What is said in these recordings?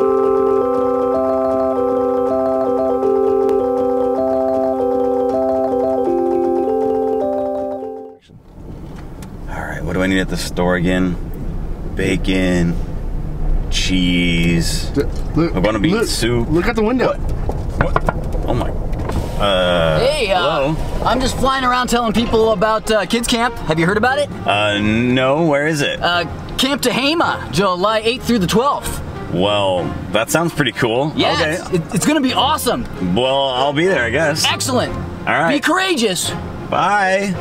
All right, what do I need at the store again? Bacon, cheese. Look, I wanna be look, soup. Look out the window. What? Oh my. Uh, Hey, uh, hello? I'm just flying around telling people about uh, kids camp. Have you heard about it? Uh, no, where is it? Uh, Camp Tehama, July 8th through the 12th. Well, that sounds pretty cool. Yeah, Okay. it's, it's gonna be awesome. Well, I'll be there, I guess. Excellent. All right. Be courageous. Bye.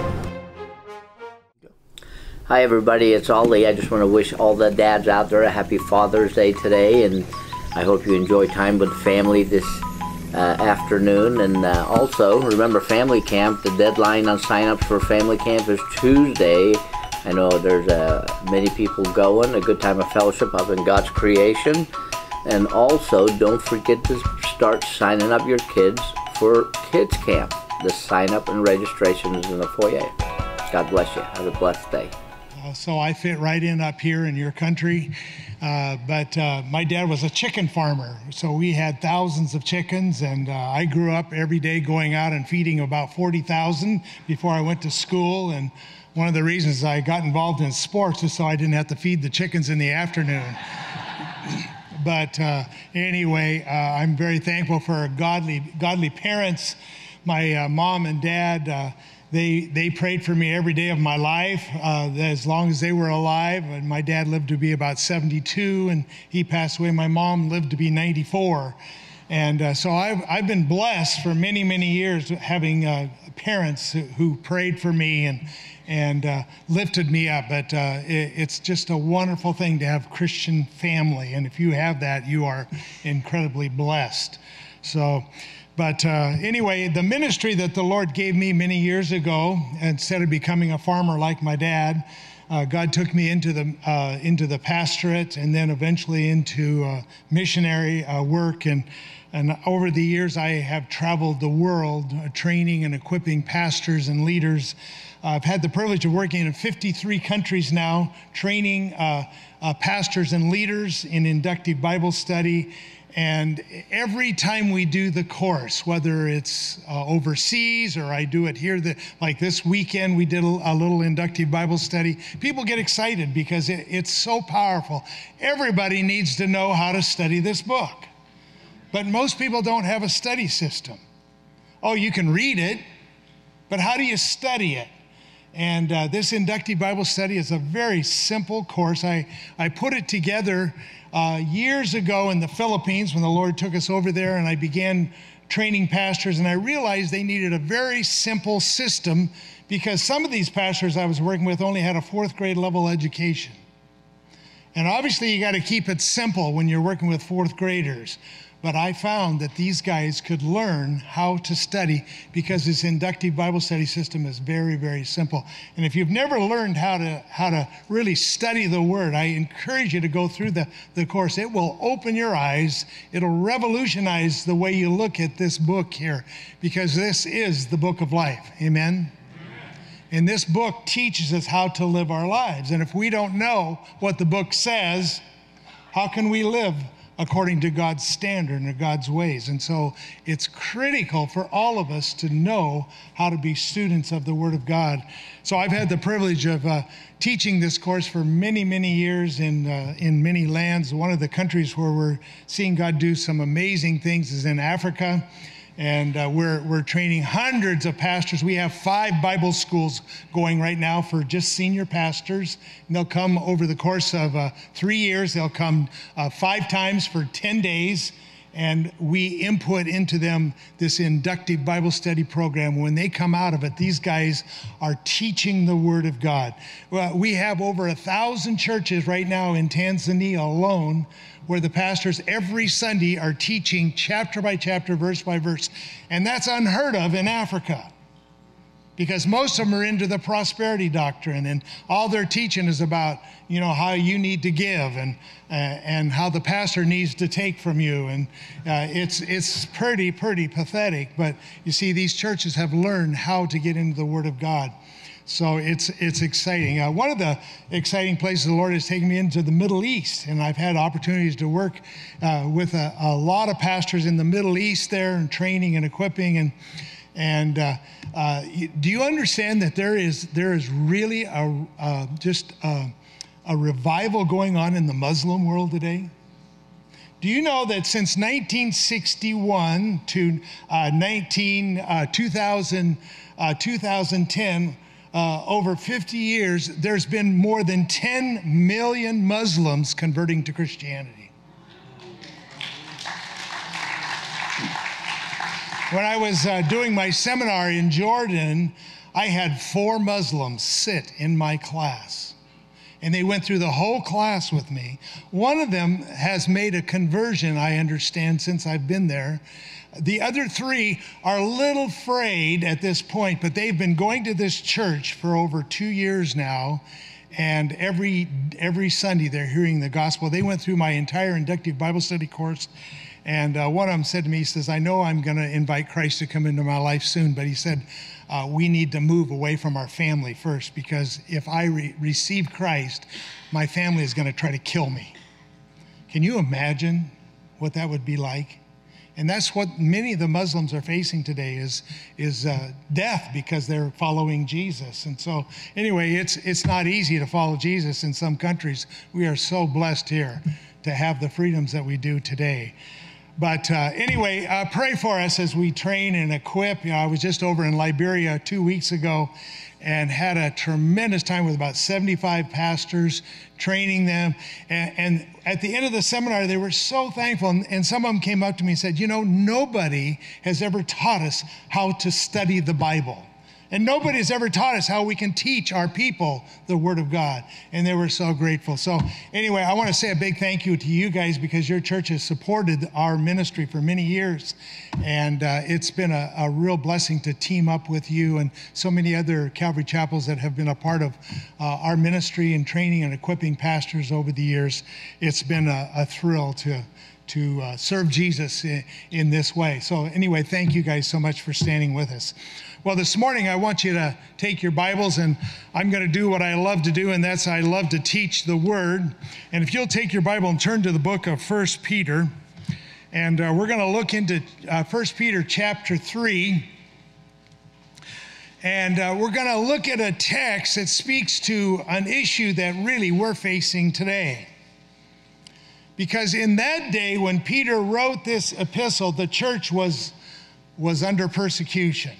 Hi, everybody. It's Ollie. I just want to wish all the dads out there a happy Father's Day today, and I hope you enjoy time with family this uh, afternoon. And uh, also, remember Family Camp. The deadline on sign-ups for Family Camp is Tuesday. I know there's uh, many people going. A good time of fellowship up in God's creation. And also, don't forget to start signing up your kids for Kids Camp. The sign-up and registration is in the foyer. God bless you. Have a blessed day. So I fit right in up here in your country. Uh, but uh, my dad was a chicken farmer, so we had thousands of chickens, and uh, I grew up every day going out and feeding about 40,000 before I went to school. And one of the reasons I got involved in sports is so I didn't have to feed the chickens in the afternoon. but uh, anyway, uh, I'm very thankful for godly, godly parents. My uh, mom and dad, uh, they, they prayed for me every day of my life, uh, as long as they were alive. And my dad lived to be about 72, and he passed away. My mom lived to be 94. And uh, so I've, I've been blessed for many, many years having uh, parents who, who prayed for me and, and uh, lifted me up. But uh, it, it's just a wonderful thing to have Christian family. And if you have that, you are incredibly blessed. So, but uh, anyway, the ministry that the Lord gave me many years ago, instead of becoming a farmer like my dad, uh, God took me into the uh, into the pastorate and then eventually into uh, missionary uh, work and and over the years I have traveled the world uh, training and equipping pastors and leaders. I've had the privilege of working in 53 countries now, training uh, uh, pastors and leaders in inductive Bible study. And every time we do the course, whether it's uh, overseas or I do it here, the, like this weekend, we did a, a little inductive Bible study, people get excited because it, it's so powerful. Everybody needs to know how to study this book. But most people don't have a study system. Oh, you can read it, but how do you study it? And uh, this inductive Bible study is a very simple course. I, I put it together uh, years ago in the Philippines when the Lord took us over there, and I began training pastors. And I realized they needed a very simple system because some of these pastors I was working with only had a fourth grade level education. And obviously, you got to keep it simple when you're working with fourth graders. But I found that these guys could learn how to study because this inductive Bible study system is very, very simple. And if you've never learned how to, how to really study the Word, I encourage you to go through the, the course. It will open your eyes, it'll revolutionize the way you look at this book here because this is the book of life. Amen? And this book teaches us how to live our lives. And if we don't know what the book says, how can we live according to God's standard and God's ways? And so it's critical for all of us to know how to be students of the Word of God. So I've had the privilege of uh, teaching this course for many, many years in, uh, in many lands. One of the countries where we're seeing God do some amazing things is in Africa and uh, we're, we're training hundreds of pastors. We have five Bible schools going right now for just senior pastors. And they'll come over the course of uh, three years. They'll come uh, five times for 10 days. And we input into them this inductive Bible study program. When they come out of it, these guys are teaching the Word of God. Well, we have over a thousand churches right now in Tanzania alone where the pastors every Sunday are teaching chapter by chapter, verse by verse. And that's unheard of in Africa because most of them are into the prosperity doctrine and all they're teaching is about you know how you need to give and uh, and how the pastor needs to take from you and uh, it's it's pretty pretty pathetic but you see these churches have learned how to get into the word of god So it's it's exciting. Uh, one of the exciting places the Lord has taken me into the Middle East, and I've had opportunities to work uh, with a, a, lot of pastors in the Middle East there, and training and equipping. And and uh, uh do you understand that there is there is really a uh, just a, a revival going on in the Muslim world today? Do you know that since 1961 to uh, 19, uh, 2000, uh, 2010, uh, over 50 years, there's been more than 10 million Muslims converting to Christianity. When I was uh, doing my seminar in Jordan, I had four Muslims sit in my class. And they went through the whole class with me. One of them has made a conversion, I understand, since I've been there. The other three are a little afraid at this point, but they've been going to this church for over two years now. And every, every Sunday they're hearing the gospel. They went through my entire inductive Bible study course. And uh, one of them said to me, he says, I know I'm going to invite Christ to come into my life soon, but he said, uh, we need to move away from our family first because if I re- receive Christ, my family is going to try to kill me. Can you imagine what that would be like? And that's what many of the Muslims are facing today is, is uh, death because they're following Jesus. And so, anyway, it's, it's not easy to follow Jesus in some countries. We are so blessed here to have the freedoms that we do today. But uh, anyway, uh, pray for us as we train and equip. You know, I was just over in Liberia two weeks ago and had a tremendous time with about 75 pastors, training them. And, and, at the end of the seminar, they were so thankful. And, and some of them came up to me and said, You know, nobody has ever taught us how to study the Bible. And nobody has ever taught us how we can teach our people the Word of God. And they were so grateful. So, anyway, I want to say a big thank you to you guys because your church has supported our ministry for many years. And uh, it's been a, a, real blessing to team up with you and so many other Calvary chapels that have been a part of uh, our ministry and training and equipping pastors over the years. It's been a, a thrill to to uh, serve Jesus in, in, this way. So, anyway, thank you guys so much for standing with us. Well, this morning I want you to take your Bibles and I'm going to do what I love to do, and that's I love to teach the Word. And if you'll take your Bible and turn to the book of First Peter, and uh, we're going to look into uh, 1 Peter chapter 3. And uh, we're going to look at a text that speaks to an issue that really we're facing today. Because in that day, when Peter wrote this epistle, the church was, was under persecution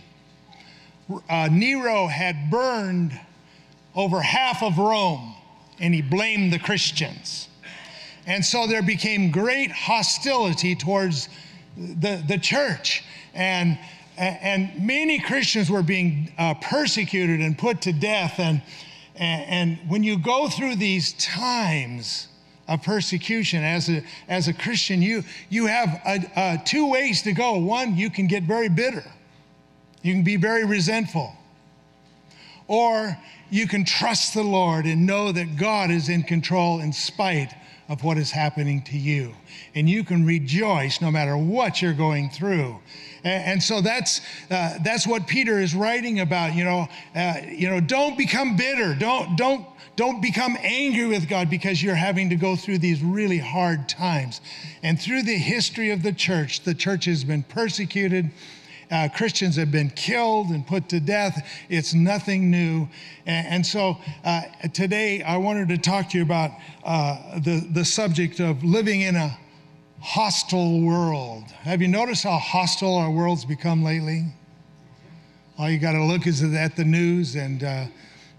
uh, Nero had burned over half of Rome and he blamed the Christians. And so there became great hostility towards the, the church. And, and many Christians were being uh, persecuted and put to death. And, and when you go through these times of persecution as a, as a Christian, you, you have a, a two ways to go. One, you can get very bitter you can be very resentful. Or you can trust the Lord and know that God is in control in spite of what is happening to you. And you can rejoice no matter what you're going through. And, so that's, uh, that's what Peter is writing about. You know, uh, you know, don't become bitter. Don't, don't, don't become angry with God because you're having to go through these really hard times. And through the history of the church, the church has been persecuted uh, Christians have been killed and put to death. It's nothing new. And, and so uh, today I wanted to talk to you about uh, the, the subject of living in a hostile world. Have you noticed how hostile our world's become lately? All you got to look is at the news, and uh,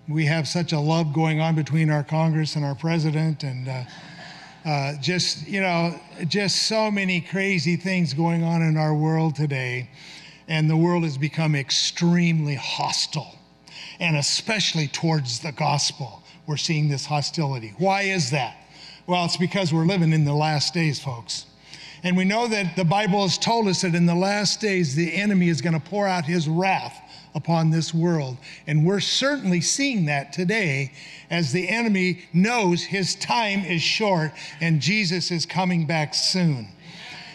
we have such a love going on between our Congress and our president, and uh, uh, just, you know, just so many crazy things going on in our world today and the world has become extremely hostile, and especially towards the gospel. We're seeing this hostility. Why is that? Well, it's because we're living in the last days, folks. And we know that the Bible has told us that in the last days, the enemy is going to pour out his wrath upon this world. And we're certainly seeing that today as the enemy knows his time is short and Jesus is coming back soon.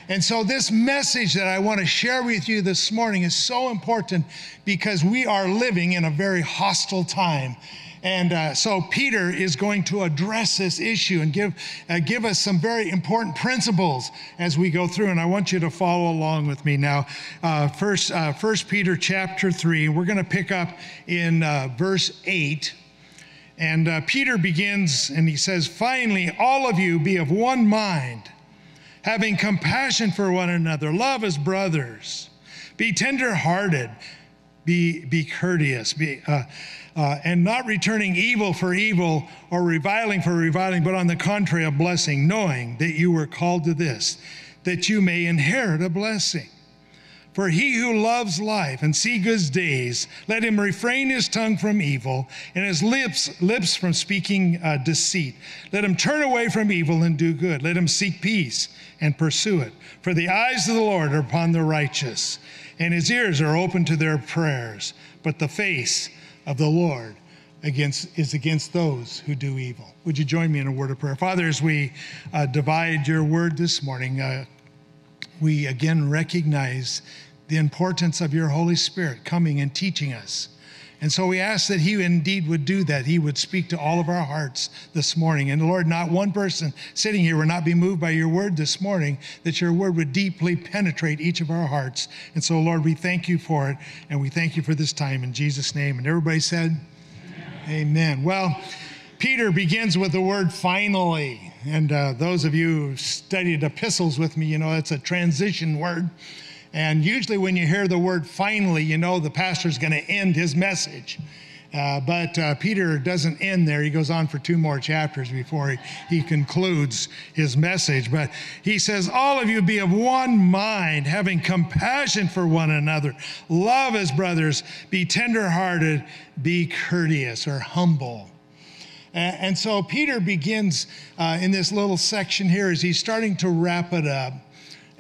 And so, this message that I want to share with you this morning is so important because we are living in a very hostile time. And uh, so Peter is going to address this issue and give, uh, give us some very important principles as we go through. And I want you to follow along with me now. Uh, first, uh, First Peter chapter 3, we're going to pick up in uh, verse 8. And uh, Peter begins and he says, Finally, all of you be of one mind, having compassion for one another, love as brothers, be tenderhearted, be, be courteous, be, uh, uh, and not returning evil for evil or reviling for reviling, but on the contrary, a blessing, knowing that you were called to this, that you may inherit a blessing. For he who loves life and see good days, let him refrain his tongue from evil and his lips, lips from speaking uh, deceit. Let him turn away from evil and do good. Let him seek peace and pursue it. For the eyes of the Lord are upon the righteous, and his ears are open to their prayers. But the face of the Lord against, is against those who do evil. Would you join me in a word of prayer? Father, as we uh, divide your word this morning, uh, we again recognize the importance of your Holy Spirit coming and teaching us. And so we ask that He indeed would do that. He would speak to all of our hearts this morning. And Lord, not one person sitting here would not be moved by your word this morning, that your word would deeply penetrate each of our hearts. And so, Lord, we thank you for it. And we thank you for this time in Jesus' name. And everybody said, Amen. Amen. Well, Peter begins with the word finally. And uh, those of you who studied epistles with me, you know that's a transition word. And usually, when you hear the word finally, you know the pastor's going to end his message. Uh, but uh, Peter doesn't end there. He goes on for two more chapters before he, he concludes his message. But he says, All of you be of one mind, having compassion for one another, love as brothers, be tenderhearted, be courteous or humble. And so Peter begins uh, in this little section here as he's starting to wrap it up.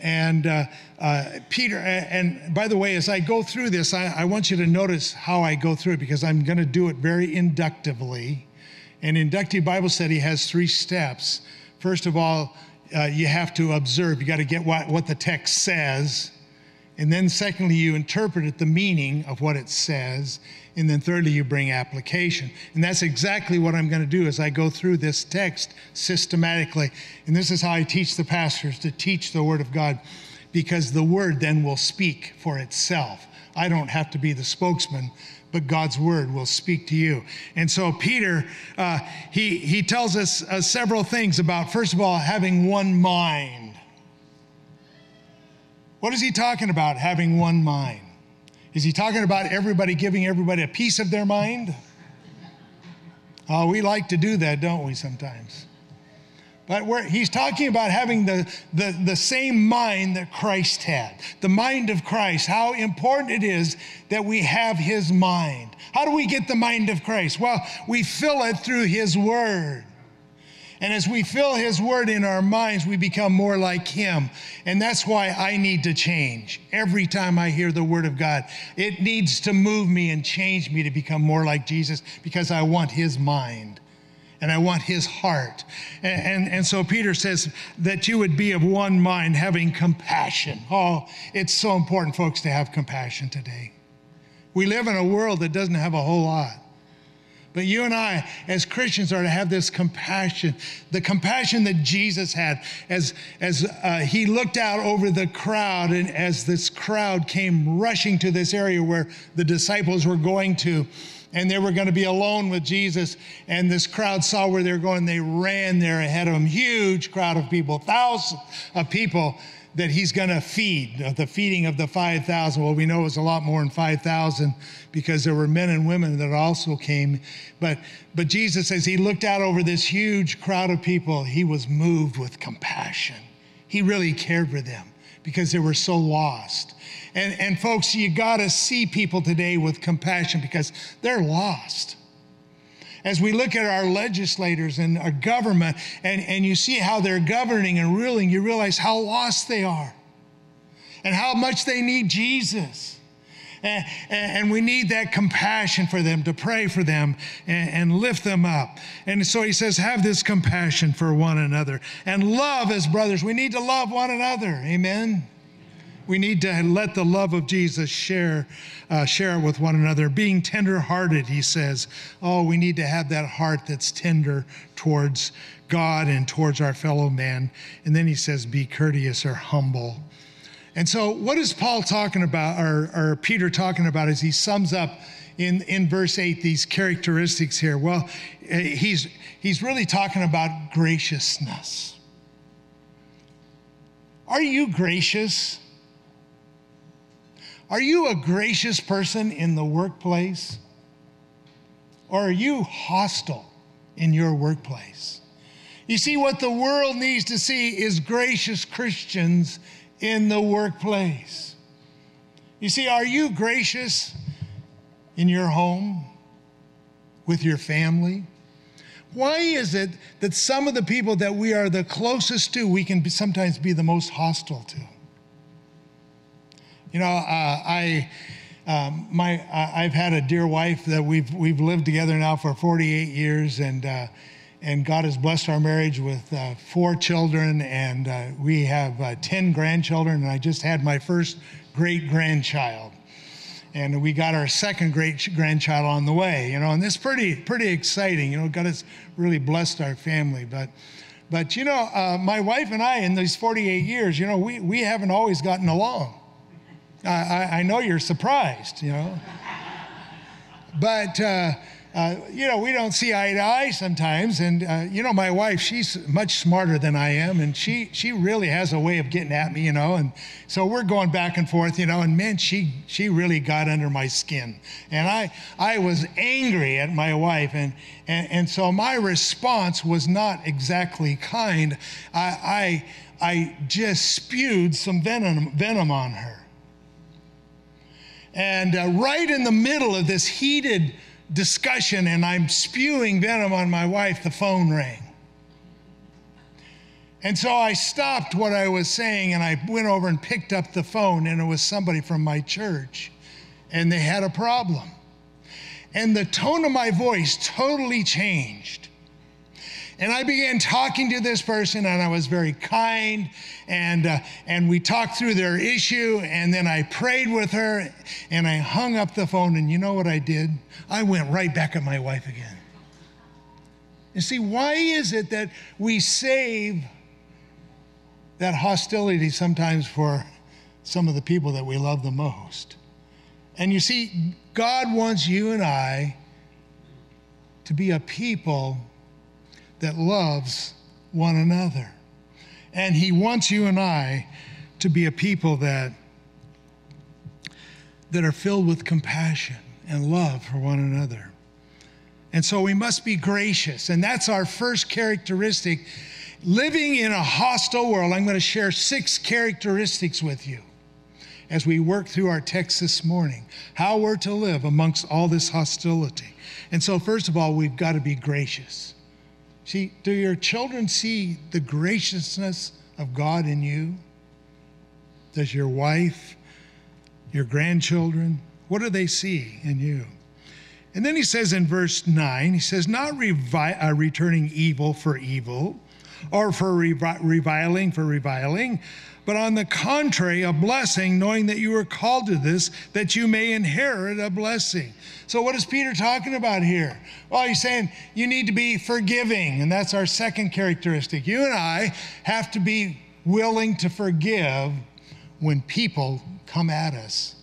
And uh, uh, Peter, and by the way, as I go through this, I, I want you to notice how I go through it because I'm going to do it very inductively. And inductive Bible study has three steps. First of all, uh, you have to observe, you got to get what, what the text says. And then, secondly, you interpret it, the meaning of what it says. And then, thirdly, you bring application. And that's exactly what I'm going to do as I go through this text systematically. And this is how I teach the pastors to teach the Word of God, because the Word then will speak for itself. I don't have to be the spokesman, but God's Word will speak to you. And so, Peter, uh, he, he tells us uh, several things about, first of all, having one mind what is he talking about, having one mind? Is he talking about everybody giving everybody a piece of their mind? Oh, we like to do that, don't we, sometimes? But he's talking about having the, the, the same mind that Christ had, the mind of Christ, how important it is that we have his mind. How do we get the mind of Christ? Well, we fill it through his word. And as we fill His Word in our minds, we become more like Him. And that's why I need to change. Every time I hear the Word of God, it needs to move me and change me to become more like Jesus because I want His mind and I want His heart. And, and, and so Peter says that you would be of one mind, having compassion. Oh, it's so important, folks, to have compassion today. We live in a world that doesn't have a whole lot. But you and I, as Christians, are to have this compassion, the compassion that Jesus had as, as uh, he looked out over the crowd and as this crowd came rushing to this area where the disciples were going to. And they were going to be alone with Jesus. And this crowd saw where they were going. They ran there ahead of them. Huge crowd of people, thousands of people that he's going to feed, the feeding of the 5,000. Well, we know it was a lot more than 5,000 because there were men and women that also came. But, but Jesus, as he looked out over this huge crowd of people, he was moved with compassion. He really cared for them because they were so lost. And, and folks, you got to see people today with compassion because they're lost as we look at our legislators and our government and, and you see how they're governing and ruling, you realize how lost they are and how much they need Jesus. And, and we need that compassion for them to pray for them and, and lift them up. And so he says, have this compassion for one another and love as brothers. We need to love one another. Amen. We need to let the love of Jesus share, uh, share it with one another. Being tender-hearted, he says. Oh, we need to have that heart that's tender towards God and towards our fellow man. And then he says, be courteous or humble. And so, what is Paul talking about, or, or Peter talking about, as he sums up in, in verse 8 these characteristics here? Well, eh, he's, he's really talking about graciousness. Are you gracious? Are you a gracious person in the workplace? Or are you hostile in your workplace? You see, what the world needs to see is gracious Christians in the workplace. You see, are you gracious in your home, with your family? Why is it that some of the people that we are the closest to, we can sometimes be the most hostile to? You know, uh, I, um, my, I've had a dear wife that we've we've lived together now for 48 years, and uh, and God has blessed our marriage with uh, four children, and uh, we have uh, 10 grandchildren, and I just had my first great grandchild. And we got our second great grandchild on the way, you know, and this pretty, pretty exciting. You know, God has really blessed our family. But, but you know, uh, my wife and I, in these 48 years, you know, we, we haven't always gotten along. I, I, I know you're surprised, you know. But, uh, you know, we don't see eye to eye sometimes. And, uh, you know, my wife, she's much smarter than I am. And she, she really has a way of getting at me, you know. And so we're going back and forth, you know. And man, she, she really got under my skin. And I, I was angry at my wife. And, and, and so my response was not exactly kind. I, I, I just spewed some venom, venom on her. And uh, right in the middle of this heated, discussion and I'm spewing venom on my wife, the phone rang. And so I stopped what I was saying and I went over and picked up the phone, and it was somebody from my church, and they had a problem. And the tone of my voice totally changed. And I began talking to this person, and I was very kind, and, uh, and we talked through their issue, and then I prayed with her, and I hung up the phone, and you know what I did? I went right back at my wife again. You see, why is it that we save that hostility sometimes for some of the people that we love the most? And you see, God wants you and I to be a people that loves one another. And He wants you and I to be a people that, that are filled with compassion and love for one another. And so we must be gracious. And that's our first characteristic. Living in a hostile world, I'm going to share six characteristics with you as we work through our text this morning, how we're to live amongst all this hostility. And so, first of all, we've got to be gracious. See, do your children see the graciousness of God in you? Does your wife, your grandchildren, what do they see in you? And then he says in verse 9, he says, Not revi- uh, returning evil for evil or for reviling for reviling, but on the contrary, a blessing, knowing that you were called to this, that you may inherit a blessing. So, what is Peter talking about here? Well, he's saying you need to be forgiving, and that's our second characteristic. You and I have to be willing to forgive when people come at us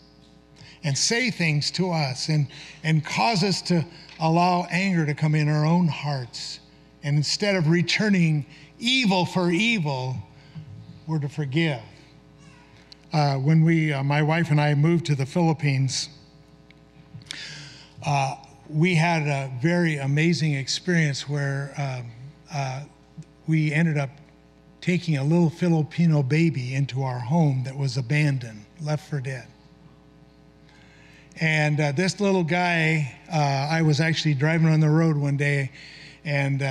and say things to us and, and cause us to allow anger to come in our own hearts. And instead of returning evil for evil, we're to forgive. Uh, when we, uh, my wife and I moved to the Philippines, uh, we had a very amazing experience where um, uh, we ended up taking a little Filipino baby into our home that was abandoned, left for dead. And uh, this little guy, uh, I was actually driving on the road one day, and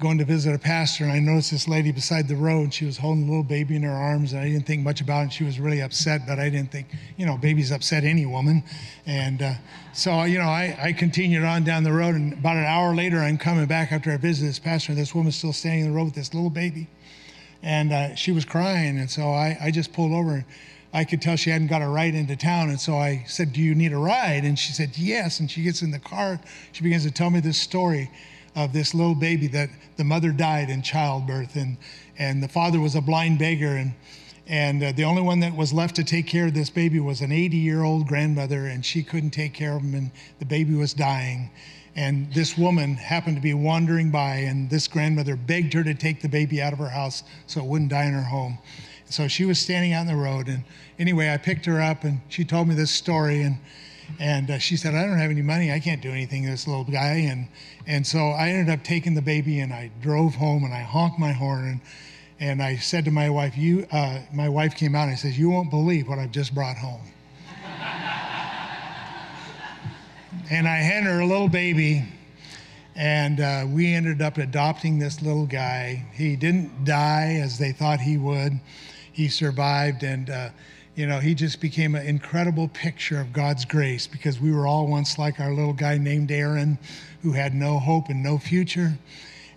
going to visit a pastor, and I noticed this lady beside the road. And she was holding a little baby in her arms, and I didn't think much about it. She was really upset, but I didn't think, you know, babies upset any woman. And uh, so, you know, I, I continued on down the road, and about an hour later, I'm coming back after I visited this pastor, and this woman's still standing in the road with this little baby. And uh, she was crying, and so I, I just pulled over. And I could tell she hadn't got a ride into town, and so I said, Do you need a ride? And she said, Yes. And she gets in the car. She begins to tell me this story of this little baby that the mother died in childbirth, and and the father was a blind beggar, and and uh, the only one that was left to take care of this baby was an 80 year old grandmother, and she couldn't take care of him, and the baby was dying. And this woman happened to be wandering by, and this grandmother begged her to take the baby out of her house so it wouldn't die in her home. So she was standing out in the road, and anyway, I picked her up, and she told me this story, and and uh, she said, I don't have any money. I can't do anything to this little guy. And, and so I ended up taking the baby and I drove home and I honked my horn. And, and I said to my wife, you, uh, my wife came out and I says, you won't believe what I've just brought home. and I handed her a little baby and uh, we ended up adopting this little guy. He didn't die as they thought he would. He survived and uh, you know, he just became an incredible picture of God's grace because we were all once like our little guy named Aaron who had no hope and no future.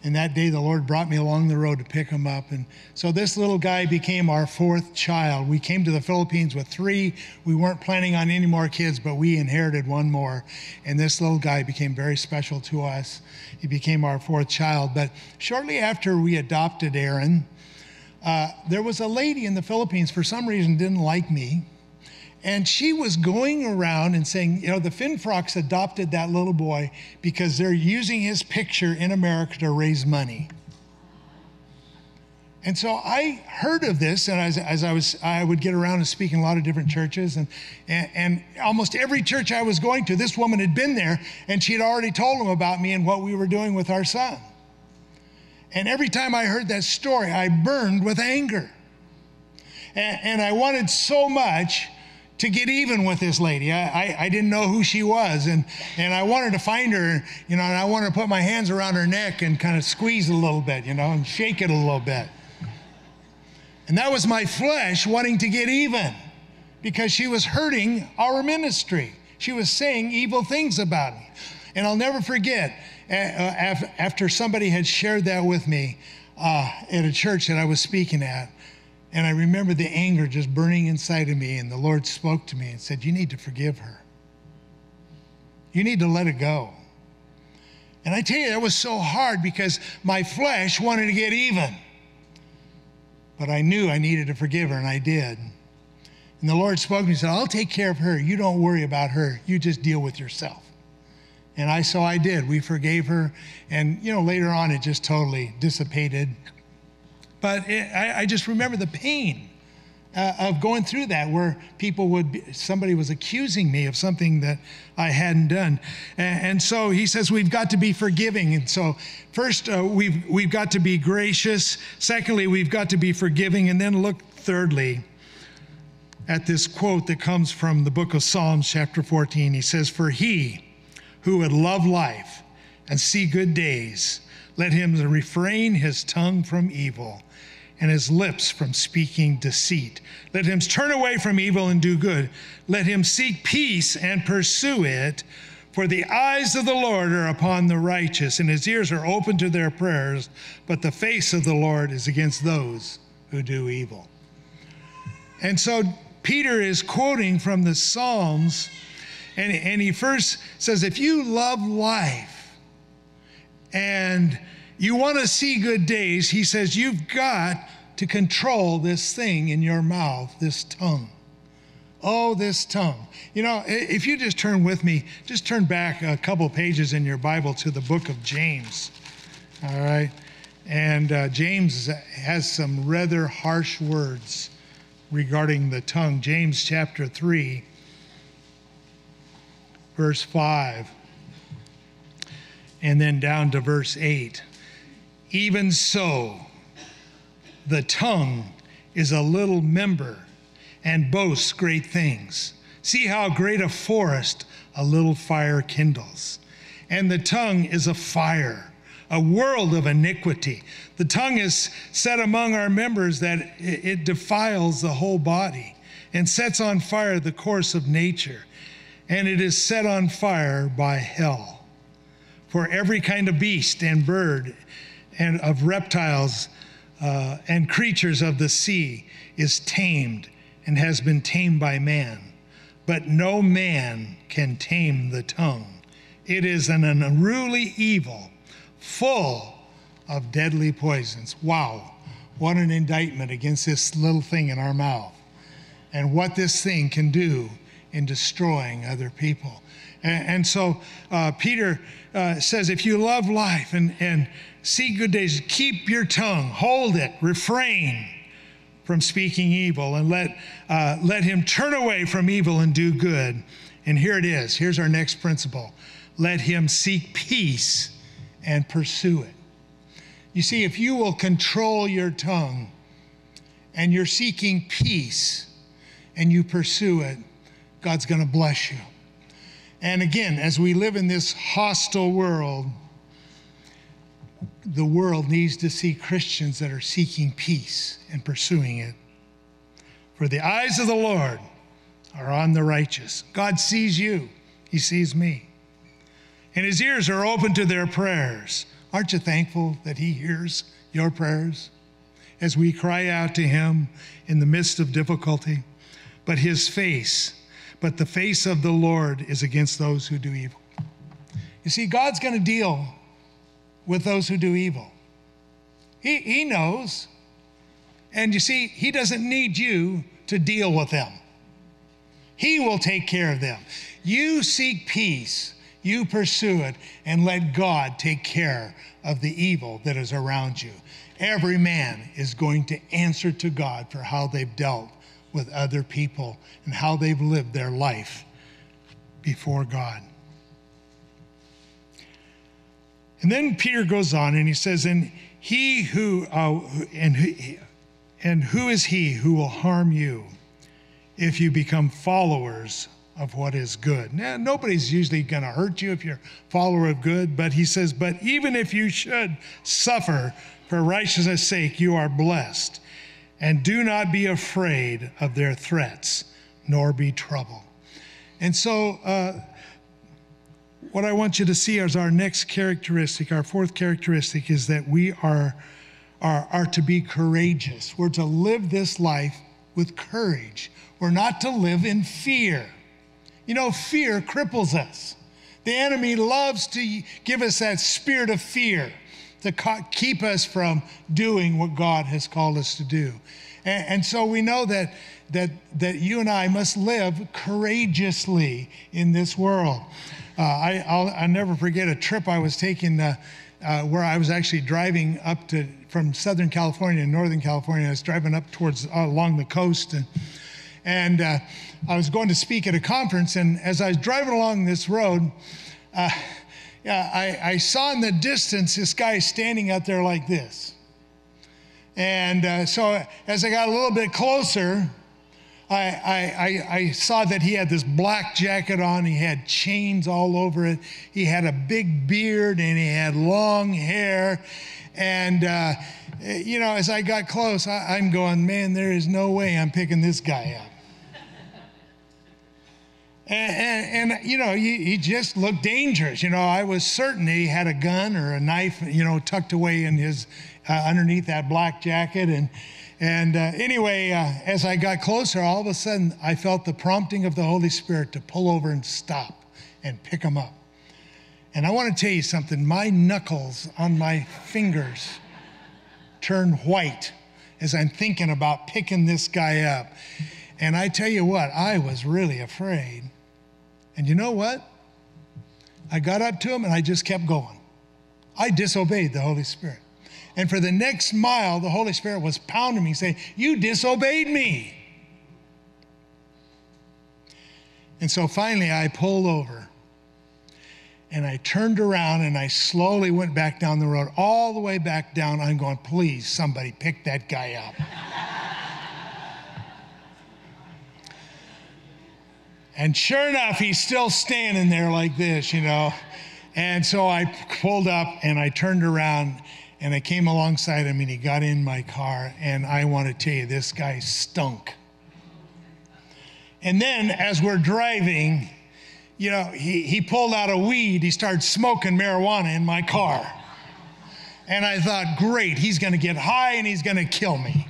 And that day, the Lord brought me along the road to pick him up. And so this little guy became our fourth child. We came to the Philippines with three. We weren't planning on any more kids, but we inherited one more. And this little guy became very special to us. He became our fourth child. But shortly after we adopted Aaron, uh, there was a lady in the Philippines, for some reason, didn't like me. And she was going around and saying, you know, the Finfrocks adopted that little boy because they're using his picture in America to raise money. And so I heard of this, and as, as, I was, I would get around and speak in a lot of different churches, and, and, and almost every church I was going to, this woman had been there, and she had already told them about me and what we were doing with our son. And every time I heard that story, I burned with anger. And, and I wanted so much to get even with this lady. I, I, I, didn't know who she was, and, and I wanted to find her, you know, and I wanted to put my hands around her neck and kind of squeeze a little bit, you know, and shake it a little bit. And that was my flesh wanting to get even because she was hurting our ministry. She was saying evil things about me. And I'll never forget, after somebody had shared that with me uh, at a church that I was speaking at, and I remember the anger just burning inside of me, and the Lord spoke to me and said, You need to forgive her. You need to let it go. And I tell you, that was so hard because my flesh wanted to get even. But I knew I needed to forgive her, and I did. And the Lord spoke to me and said, I'll take care of her. You don't worry about her. You just deal with yourself. And I, so I did. We forgave her. And, you know, later on it just totally dissipated. But it, I, I, just remember the pain uh, of going through that where people would, be, somebody was accusing me of something that I hadn't done. And, and so he says we've got to be forgiving. And so first uh, we've, we've got to be gracious. Secondly, we've got to be forgiving. And then look thirdly, at this quote that comes from the book of Psalms, chapter 14. He says, For he, who would love life and see good days, let him refrain his tongue from evil and his lips from speaking deceit. Let him turn away from evil and do good. Let him seek peace and pursue it. For the eyes of the Lord are upon the righteous, and his ears are open to their prayers, but the face of the Lord is against those who do evil. And so Peter is quoting from the Psalms and, and he first says, if you love life and you want to see good days, he says, you've got to control this thing in your mouth, this tongue. Oh, this tongue. You know, if you just turn with me, just turn back a couple pages in your Bible to the book of James. All right. And uh, James has some rather harsh words regarding the tongue. James chapter 3 verse 5, and then down to verse 8. Even so, the tongue is a little member and boasts great things. See how great a forest a little fire kindles. And the tongue is a fire, a world of iniquity. The tongue is set among our members that it defiles the whole body and sets on fire the course of nature, and it is set on fire by hell. For every kind of beast and bird and of reptiles uh, and creatures of the sea is tamed and has been tamed by man. But no man can tame the tongue. It is an unruly evil, full of deadly poisons. Wow, what an indictment against this little thing in our mouth and what this thing can do in destroying other people. And, and so uh, Peter uh, says, if you love life and, and see good days, keep your tongue, hold it, refrain from speaking evil, and let, uh, let him turn away from evil and do good. And here it is. Here's our next principle let him seek peace and pursue it. You see, if you will control your tongue and you're seeking peace and you pursue it, God's going to bless you. And again, as we live in this hostile world, the world needs to see Christians that are seeking peace and pursuing it. For the eyes of the Lord are on the righteous. God sees you, He sees me. And His ears are open to their prayers. Aren't you thankful that He hears your prayers as we cry out to Him in the midst of difficulty? But His face but the face of the Lord is against those who do evil. You see, God's going to deal with those who do evil. He, he knows. And you see, He doesn't need you to deal with them, He will take care of them. You seek peace, you pursue it, and let God take care of the evil that is around you. Every man is going to answer to God for how they've dealt with other people and how they've lived their life before God. And then Peter goes on and he says, And he who, uh, and, and who is he who will harm you if you become followers of what is good? Now, nobody's usually going to hurt you if you're a follower of good, but he says, But even if you should suffer for righteousness' sake, you are blessed and do not be afraid of their threats, nor be troubled. And so, uh, what I want you to see as our next characteristic, our fourth characteristic, is that we are, are, are to be courageous. We're to live this life with courage. We're not to live in fear. You know, fear cripples us. The enemy loves to give us that spirit of fear to keep us from doing what God has called us to do. And, and so we know that, that, that you and I must live courageously in this world. Uh, I, I'll, I'll, never forget a trip I was taking uh, uh, where I was actually driving up to from Southern California and Northern California. I was driving up towards uh, along the coast, and and uh, I was going to speak at a conference. And as I was driving along this road, uh, yeah, I, I, saw in the distance this guy standing out there like this. And uh, so as I got a little bit closer, I, I, I, saw that he had this black jacket on. He had chains all over it. He had a big beard and he had long hair. And, uh, you know, as I got close, I, I'm going, man, there is no way I'm picking this guy up. And, and, and, you know, he, he, just looked dangerous. You know, I was certain he had a gun or a knife, you know, tucked away in his, uh, underneath that black jacket. And, and uh, anyway, uh, as I got closer, all of a sudden I felt the prompting of the Holy Spirit to pull over and stop and pick him up. And I want to tell you something my knuckles on my fingers turn white as I'm thinking about picking this guy up. And I tell you what, I was really afraid. And you know what? I got up to him and I just kept going. I disobeyed the Holy Spirit. And for the next mile, the Holy Spirit was pounding me, saying, You disobeyed me. And so finally, I pulled over and I turned around and I slowly went back down the road, all the way back down. I'm going, Please, somebody pick that guy up. And sure enough, he's still standing there like this, you know. And so I pulled up and I turned around and I came alongside him and he got in my car. And I want to tell you, this guy stunk. And then as we're driving, you know, he, he pulled out a weed. He started smoking marijuana in my car. And I thought, great, he's going to get high and he's going to kill me.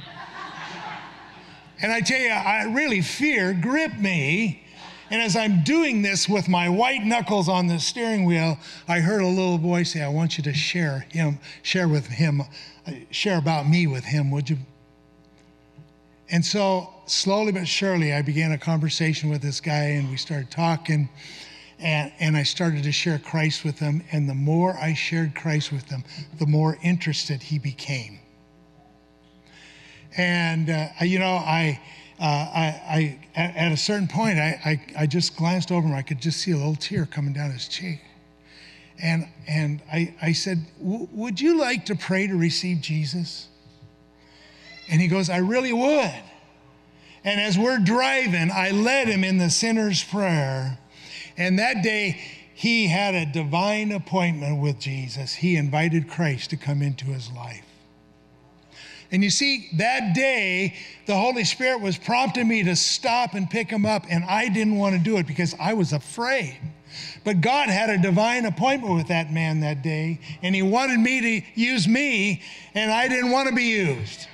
And I tell you, I really fear gripped me. And as I'm doing this with my white knuckles on the steering wheel, I heard a little voice say, I want you to share him, share with him, uh, share about me with him, would you? And so, slowly but surely, I began a conversation with this guy, and we started talking. And, and I started to share Christ with him. And the more I shared Christ with him, the more interested he became. And, uh, you know, I, uh, I, I at, a certain point, I, I, I, just glanced over him. I could just see a little tear coming down his cheek. And, and I, I said, Would you like to pray to receive Jesus? And he goes, I really would. And as we're driving, I led him in the sinner's prayer. And that day, he had a divine appointment with Jesus. He invited Christ to come into his life. And you see, that day, the Holy Spirit was prompting me to stop and pick him up, and I didn't want to do it because I was afraid. But God had a divine appointment with that man that day, and he wanted me to use me, and I didn't want to be used.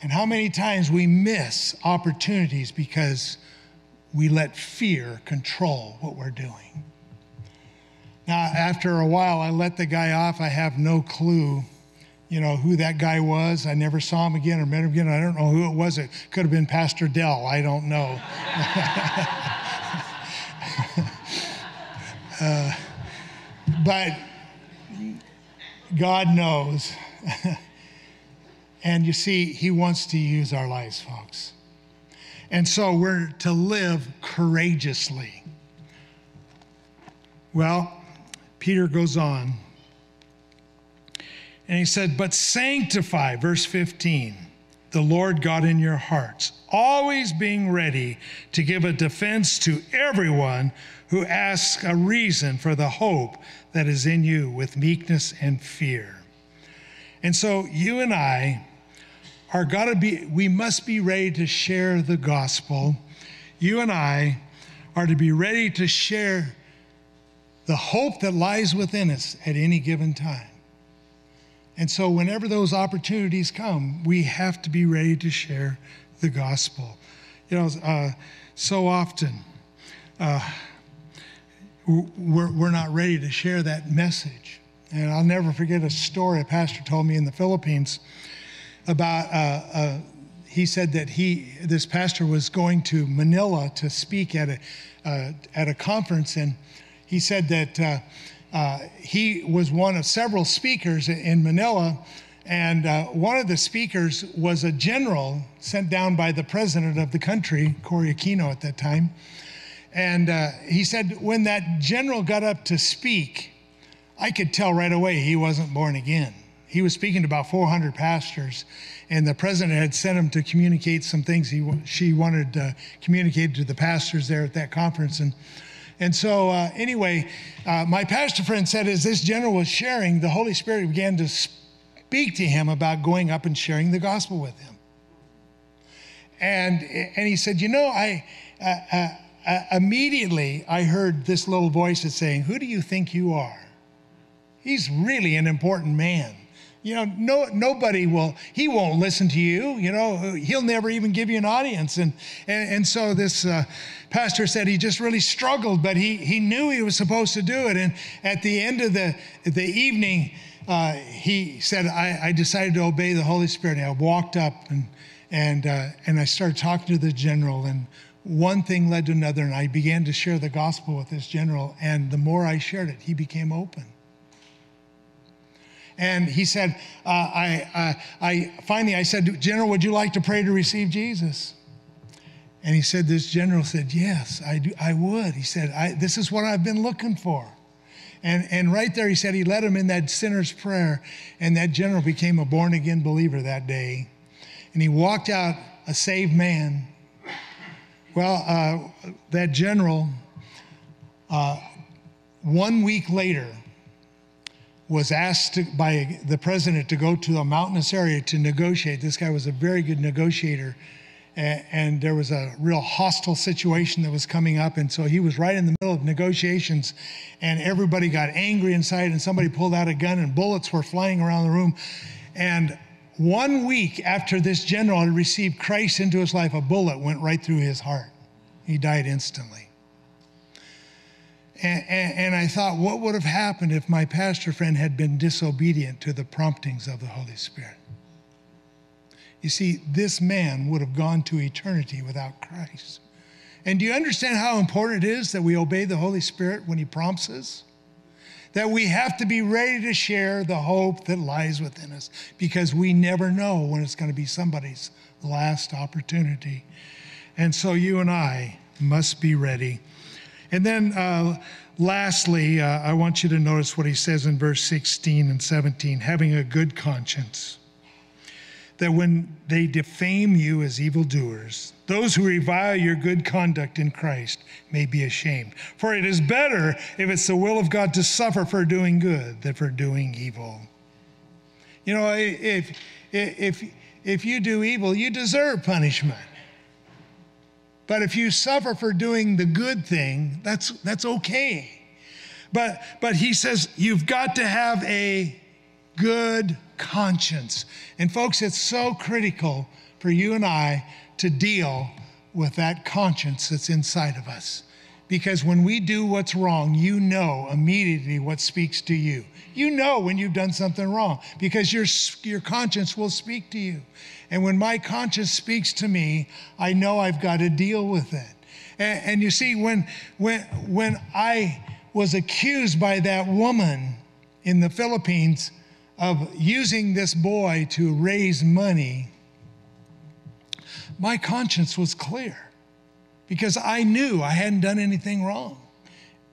And how many times we miss opportunities because we let fear control what we're doing. Now, after a while, I let the guy off. I have no clue you know, who that guy was. I never saw him again or met him again. I don't know who it was. It could have been Pastor Dell. I don't know. uh, but God knows. and you see, He wants to use our lives, folks. And so we're to live courageously. Well, Peter goes on. And he said, But sanctify, verse 15, the Lord God in your hearts, always being ready to give a defense to everyone who asks a reason for the hope that is in you with meekness and fear. And so you and I are got to be, we must be ready to share the gospel. You and I are to be ready to share the hope that lies within us at any given time. And so, whenever those opportunities come, we have to be ready to share the gospel. You know, uh, so often uh, we're, we're not ready to share that message. And I'll never forget a story a pastor told me in the Philippines about. Uh, uh he said that he, this pastor, was going to Manila to speak at a uh, at a conference, and he said that uh, uh, he was one of several speakers in Manila, and uh, one of the speakers was a general sent down by the president of the country, Cory Aquino at that time. And uh, he said, when that general got up to speak, I could tell right away he wasn't born again. He was speaking to about 400 pastors, and the president had sent him to communicate some things he, she wanted to communicate to the pastors there at that conference. And and so, uh, anyway, uh, my pastor friend said as this general was sharing, the Holy Spirit began to speak to him about going up and sharing the gospel with him. And, and he said, You know, I. Uh, uh, uh immediately I heard this little voice that's saying, Who do you think you are? He's really an important man. You know, no, nobody will, he won't listen to you. You know, he'll never even give you an audience. And, and, and so this uh, pastor said he just really struggled, but he, he knew he was supposed to do it. And at the end of the, the evening, uh, he said, I, I, decided to obey the Holy Spirit. And I walked up and, and, uh, and I started talking to the general. And one thing led to another. And I began to share the gospel with this general. And the more I shared it, he became open. And he said, uh, I, I, I finally, I said, General, would you like to pray to receive Jesus? And he said, This general said, Yes, I, do, I would. He said, This is what I've been looking for. And, and right there, he said, He led him in that sinner's prayer. And that general became a born again believer that day. And he walked out a saved man. Well, uh, that general uh, one week later, was asked to, by the president to go to a mountainous area to negotiate. This guy was a very good negotiator, and, and, there was a real hostile situation that was coming up. And so he was right in the middle of negotiations, and everybody got angry inside, and somebody pulled out a gun, and bullets were flying around the room. And one week after this general had received Christ into his life, a bullet went right through his heart. He died instantly. And, and, and, I thought, what would have happened if my pastor friend had been disobedient to the promptings of the Holy Spirit? You see, this man would have gone to eternity without Christ. And do you understand how important it is that we obey the Holy Spirit when He prompts us? That we have to be ready to share the hope that lies within us because we never know when it's going to be somebody's last opportunity. And so you and I must be ready. And then, uh, lastly, uh, I want you to notice what he says in verse 16 and 17 having a good conscience. That when they defame you as evildoers, those who revile your good conduct in Christ may be ashamed. For it is better if it's the will of God to suffer for doing good than for doing evil. You know, if, if, if you do evil, you deserve punishment. But if you suffer for doing the good thing, that's, that's okay. But, but he says you've got to have a good conscience. And folks, it's so critical for you and I to deal with that conscience that's inside of us. Because when we do what's wrong, you know immediately what speaks to you. You know when you've done something wrong because your, your conscience will speak to you. And when my conscience speaks to me, I know I've got to deal with it. And, and you see, when, when, when I was accused by that woman in the Philippines of using this boy to raise money, my conscience was clear because I knew I hadn't done anything wrong.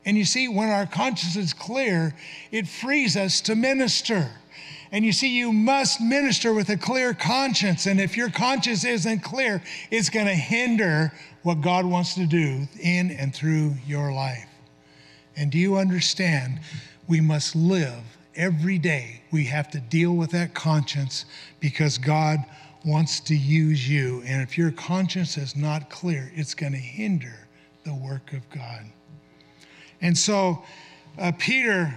And you see, when our conscience is clear, it frees us to minister. And you see, you must minister with a clear conscience. And if your conscience isn't clear, it's going to hinder what God wants to do in and through your life. And do you understand? We must live every day. We have to deal with that conscience because God wants to use you. And if your conscience is not clear, it's going to hinder the work of God. And so, uh, Peter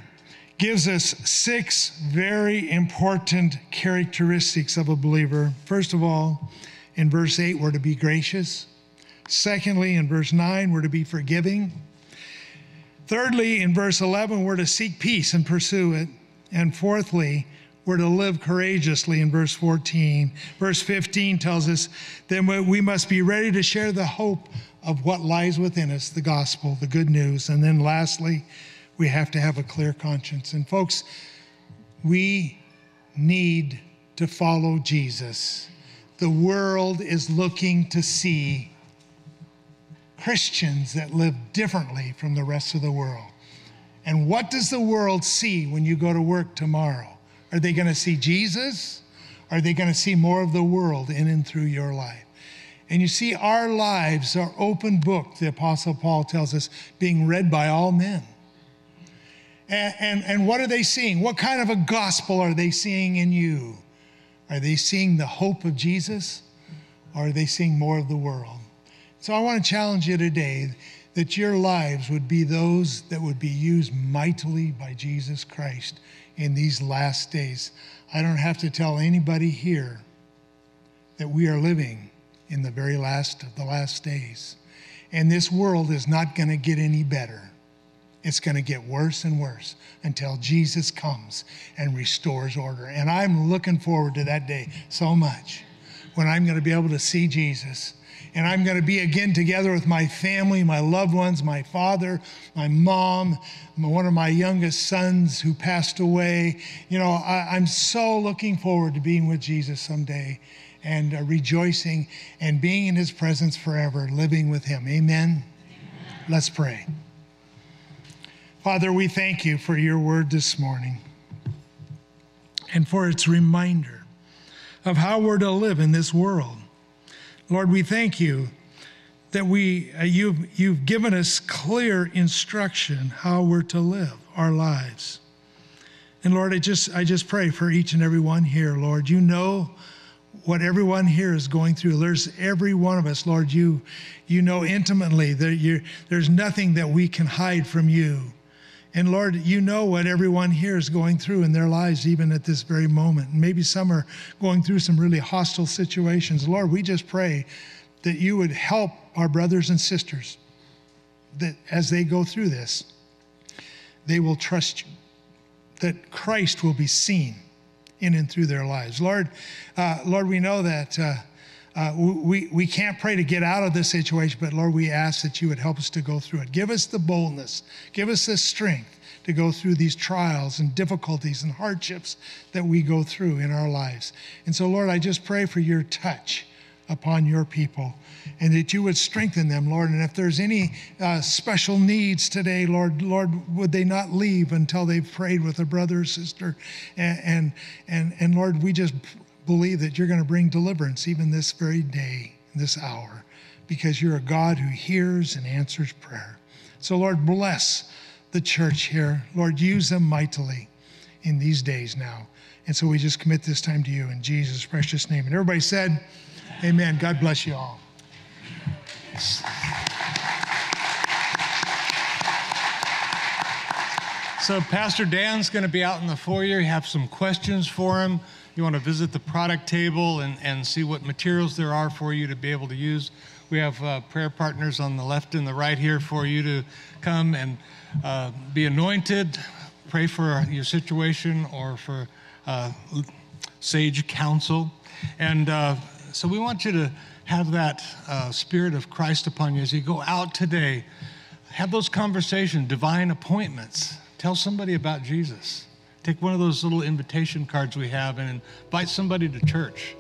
gives us six very important characteristics of a believer. First of all, in verse 8, we're to be gracious. Secondly, in verse 9, we're to be forgiving. Thirdly, in verse 11, we're to seek peace and pursue it. And fourthly, we're to live courageously in verse 14. Verse 15 tells us then we must be ready to share the hope of what lies within us, the gospel, the good news. And then lastly, we have to have a clear conscience. And folks, we need to follow Jesus. The world is looking to see Christians that live differently from the rest of the world. And what does the world see when you go to work tomorrow? Are they going to see Jesus? Are they going to see more of the world in and through your life? And you see, our lives are open book, the Apostle Paul tells us, being read by all men. And, and, and what are they seeing? What kind of a gospel are they seeing in you? Are they seeing the hope of Jesus? Or are they seeing more of the world? So I want to challenge you today that your lives would be those that would be used mightily by Jesus Christ in these last days. I don't have to tell anybody here that we are living in the very last of the last days. And this world is not going to get any better. It's going to get worse and worse until Jesus comes and restores order. And I'm looking forward to that day so much when I'm going to be able to see Jesus and I'm going to be again together with my family, my loved ones, my father, my mom, one of my youngest sons who passed away. You know, I, am so looking forward to being with Jesus someday and uh, rejoicing and being in his presence forever, living with him. Amen. Amen. Let's pray. Father, we thank you for your word this morning and for its reminder of how we're to live in this world. Lord, we thank you that we uh, you've you've given us clear instruction how we're to live our lives. And Lord, I just I just pray for each and every one here, Lord. You know what everyone here is going through. There's every one of us, Lord. You you know intimately that you, there's nothing that we can hide from you. And Lord, you know what everyone here is going through in their lives, even at this very moment. Maybe some are going through some really hostile situations. Lord, we just pray that you would help our brothers and sisters that as they go through this, they will trust you, that Christ will be seen in and through their lives. Lord, uh, Lord, we know that uh, uh, we, we can't pray to get out of this situation, but Lord, we ask that you would help us to go through it. Give us the boldness, give us the strength to go through these trials and difficulties and hardships that we go through in our lives. And so, Lord, I just pray for your touch upon your people and that you would strengthen them, Lord. And if there's any uh, special needs today, Lord, Lord, would they not leave until they've prayed with a brother or sister? And, and, and, and Lord, we just believe that you're going to bring deliverance even this very day, this hour, because you're a God who hears and answers prayer. So, Lord, bless the church here. Lord, use them mightily in these days now. And so we just commit this time to you in Jesus' precious name. And everybody said, Amen. God bless you all. So, Pastor Dan's going to be out in the foyer. You have some questions for him. You want to visit the product table and, and see what materials there are for you to be able to use. We have uh, prayer partners on the left and the right here for you to come and uh, be anointed, pray for your situation or for uh, sage counsel. And uh, so we want you to have that uh, Spirit of Christ upon you as you go out today. Have those conversations, divine appointments. Tell somebody about Jesus. Take one of those little invitation cards we have and invite somebody to church.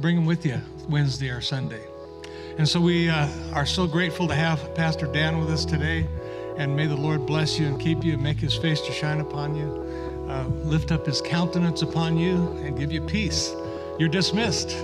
Bring them with you Wednesday or Sunday. And so we uh, are so grateful to have Pastor Dan with us today. And may the Lord bless you and keep you and make his face to shine upon you, uh, lift up his countenance upon you, and give you peace. You're dismissed.